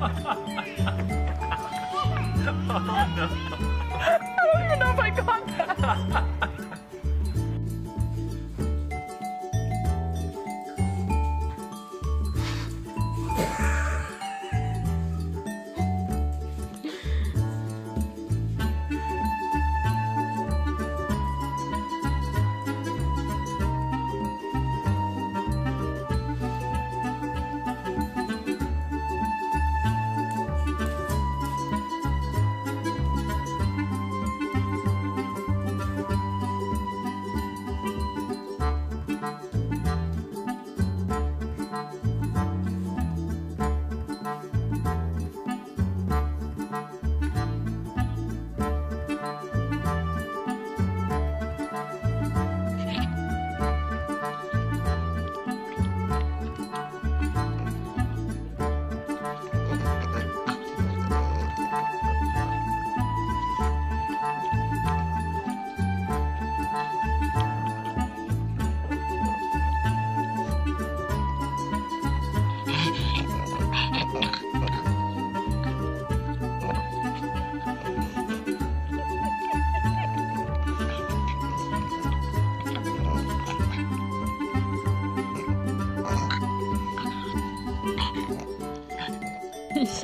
ha ha ha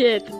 谢。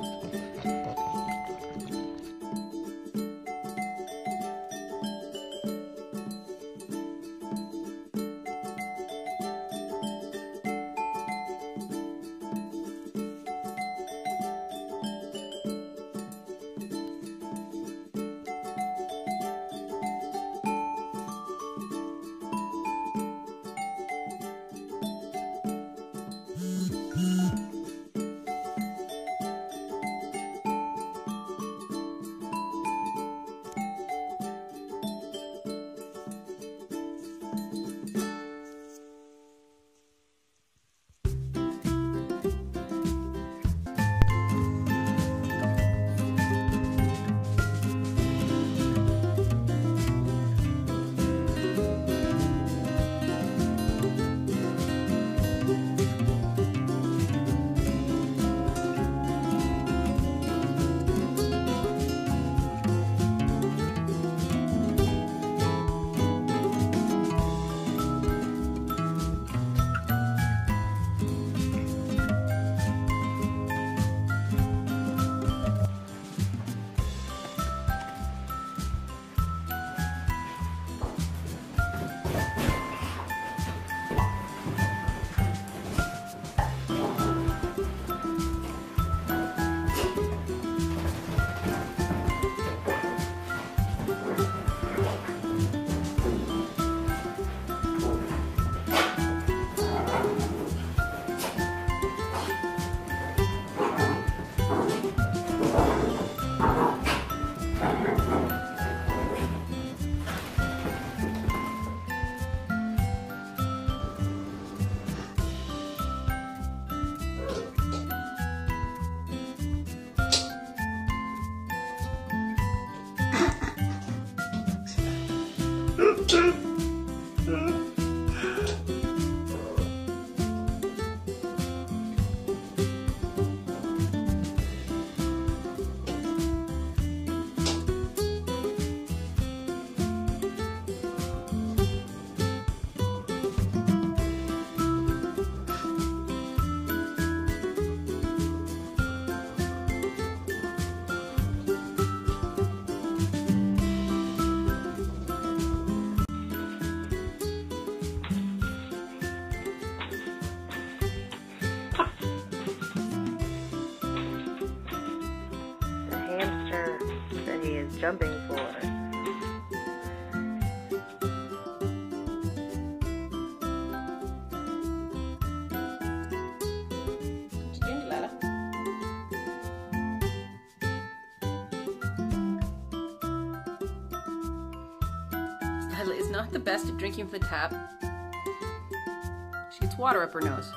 Not the best at drinking from the tap. She gets water up her nose.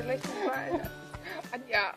Vielleicht mal? Anja.